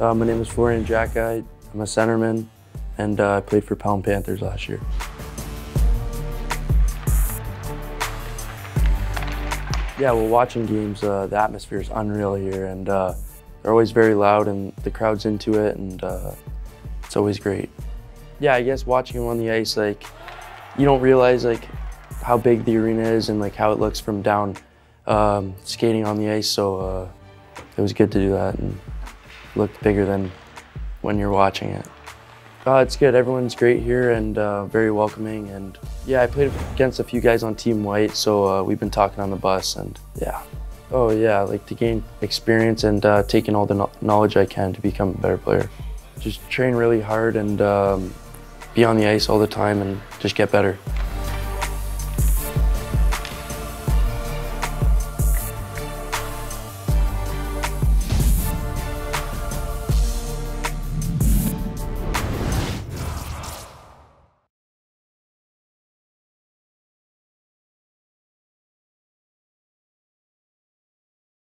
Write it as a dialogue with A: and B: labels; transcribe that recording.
A: Uh, my name is Florian Xhekaj. I'm a centerman, and uh, I played for Pelham Panthers last year. Yeah, well, watching games, uh, the atmosphere is unreal here, and uh, they're always very loud, and the crowd's into it, and uh, it's always great. Yeah, I guess watching them on the ice, like, you don't realize like how big the arena is and like how it looks from down um, skating on the ice. So uh, it was good to do that and looked bigger than when you're watching it. Uh, it's good. Everyone's great here and uh, very welcoming. And yeah, I played against a few guys on Team White, so uh, we've been talking on the bus. And yeah, oh yeah, like to gain experience and uh, taking all the no knowledge I can to become a better player. Just train really hard and um, be on the ice all the time and just get better.